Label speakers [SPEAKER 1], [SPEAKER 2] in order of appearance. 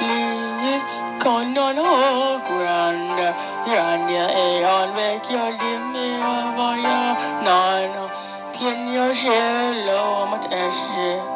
[SPEAKER 1] Livet kan Ground ha grande on, är han vet jag det med vad jag Nana Pien jag I'm a äsche